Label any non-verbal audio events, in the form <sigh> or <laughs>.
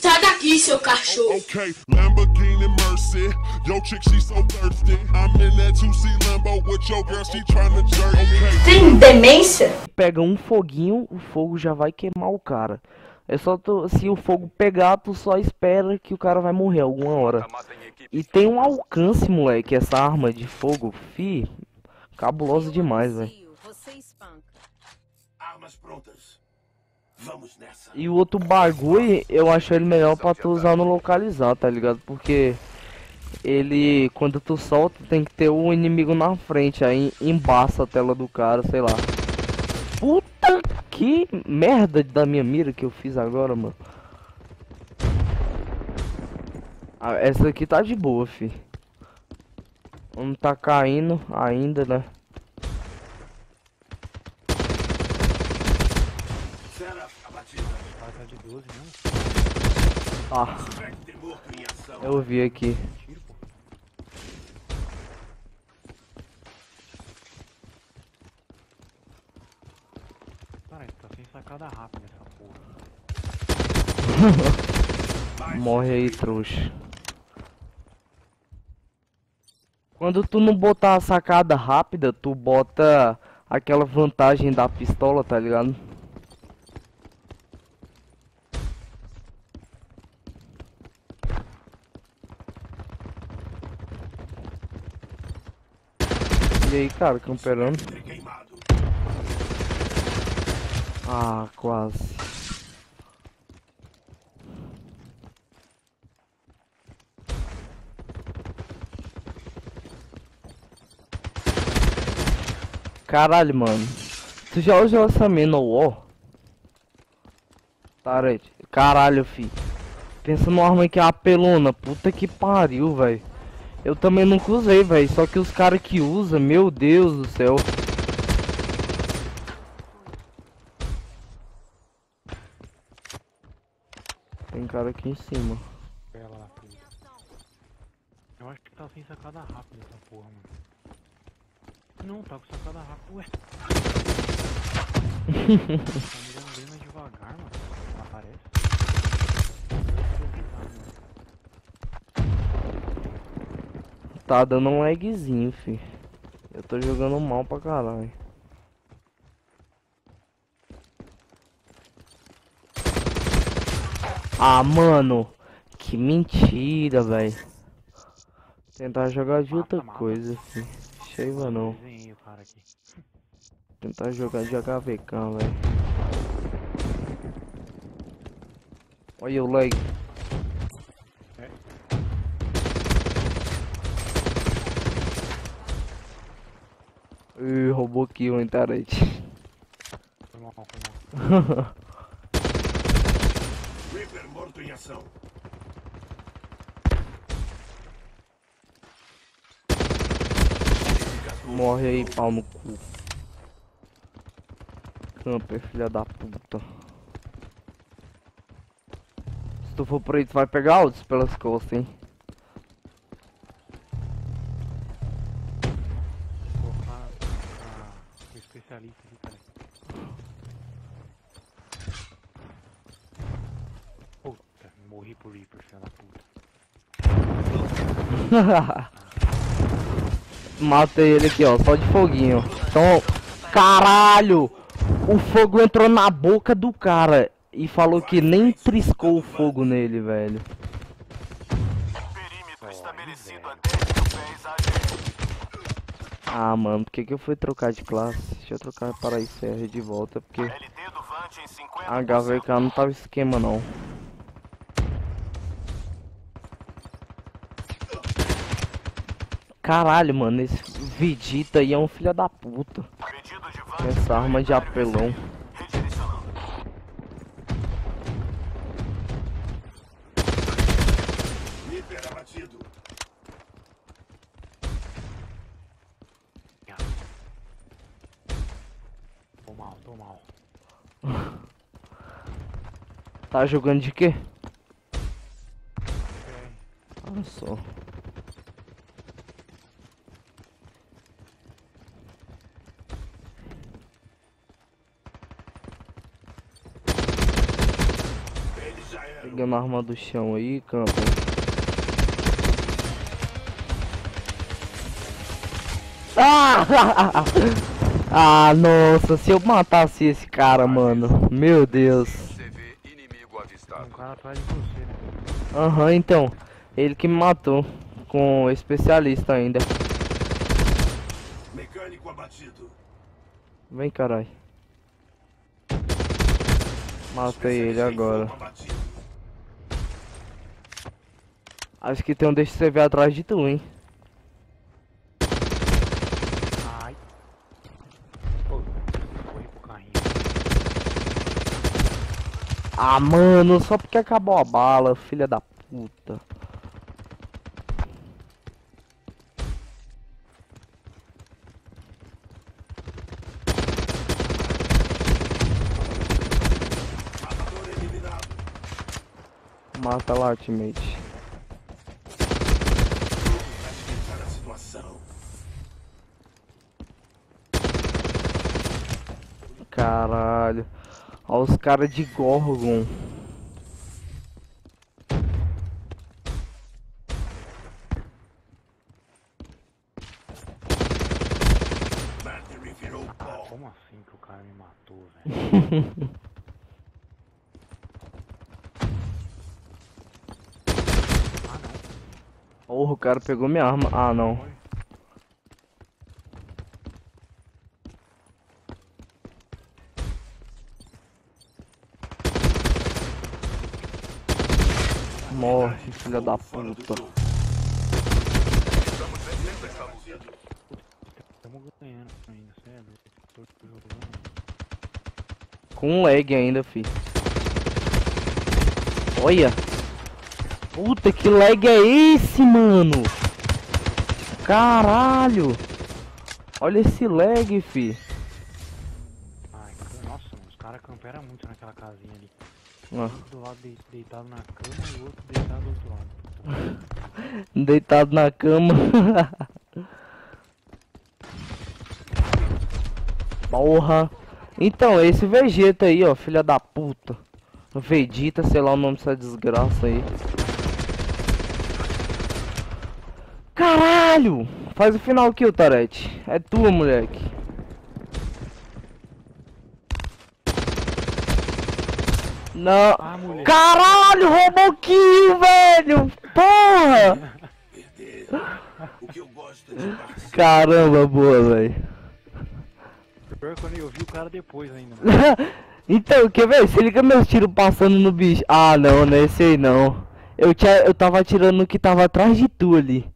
Sai daqui, seu cachorro. Okay, Lamborghini Mercy. Yo, chick, she so thirsty. I'm in that 2C Lambo with your girl, she tryna jerk me. Tem demência? Pega um foguinho, o fogo já vai queimar o cara. É só tu, se o fogo pegar, tu só espera que o cara vai morrer alguma hora. E tem um alcance, moleque, essa arma de fogo, fi, cabulosa demais, velho. Armas prontas. E o outro bagulho, eu acho ele melhor pra tu usar no localizar, tá ligado? Porque ele, quando tu solta, tem que ter o inimigo na frente, aí embaça a tela do cara, sei lá. Puta que merda da minha mira que eu fiz agora, mano. Ah, essa aqui tá de boa, fi. Não tá caindo ainda, né? Será abatida. Cara, tá de 12 mesmo. Ah, eu vi aqui. Caralho, tá sem sacada rápida essa porra. <laughs> Morre aí, trouxa. Quando tu não botar a sacada rápida, tu bota aquela vantagem da pistola, tá ligado? E aí, cara, camperando. Ah, quase. Caralho, mano. Tu já usou essa War? Tarete. Caralho, fi. Pensa numa arma que é apelona. Puta que pariu, velho. Eu também nunca usei, velho. Só que os caras que usam, meu Deus do céu. Tem cara aqui em cima. Puta. Eu acho que tá sem sacada rápida essa porra, mano. Não, tá com sacada rápida. Ué. <laughs> tá mirando bem mais devagar, mano. Aparece. Eu tô visado, mano. Tá dando um lagzinho, fi. Eu tô jogando mal pra caralho. Ah, mano. Que mentira, velho. Tentar jogar de outra Mata, mata. coisa, fi. Chega não. Tentar jogar de HVK, velho. Olha o lag. Ih, roubou kill na internet. Foi mal, foi mal. Reaper morto em ação. Morre aí, pau no cu. Camper, filha da puta. Se tu for por aí, tu vai pegar outros pelas costas, hein? O especialista aqui, cara. Puta, morri por Reaper, filha da puta. <laughs> Matei ele aqui, ó, só de foguinho. Então, caralho! O fogo entrou na boca do cara e falou que nem triscou o fogo nele, velho. Perímetro estabelecido a 10 mil pés AGL. Ah, mano, por que que eu fui trocar de classe? Deixa eu trocar para ICR de volta, porque LT do Vant em 50%. a HVK não tava esquema, não. Caralho, mano, esse Vegeta aí é um filho da puta. Essa arma de apelão. Mal, tô mal. Tá jogando de quê? Olha só. Pegando a arma do chão aí, campo. Ah! <laughs> ah, nossa, se eu matasse esse cara, mano. Meu Deus. Você, né? Aham, então. Ele que me matou. Com especialista ainda. Mecânico abatido. Vem, carai. Matei ele agora. Acho que tem um deixa você ver atrás de tu, hein? Ah, mano, só porque acabou a bala, filha da puta. Mata lá, teammate. Caralho. Olha os caras de Gorgon. Ah, como assim que o cara me matou, velho? ah. <laughs> Porra, o cara pegou minha arma. Ah, não. Morre, filha da puta. jogando. Com lag ainda, fi. Olha. Puta, que lag é esse, mano? Caralho. Olha esse lag, fi. Ai, nossa, os caras camperam muito naquela casinha ali. Ah, do lado de- deitado na cama e o outro deitado do outro lado. <laughs> Deitado na cama. <laughs> Porra. Então, esse Vegeta aí, ó, filha da puta. Vegeta, sei lá o nome dessa desgraça aí. Caralho! Faz o final kill, Tarete. É tua, moleque. Não. Ah. Caralho, roubou kill, velho! Porra! Perder. O que eu gosto é de parceiro. Caramba, boa, velho. Pior que quando eu vi o cara depois ainda, <laughs> então, quer ver? Se liga meus tiros passando no bicho. Ah, não, não é esse aí não. Eu, tinha, eu tava atirando no que tava atrás de tu ali.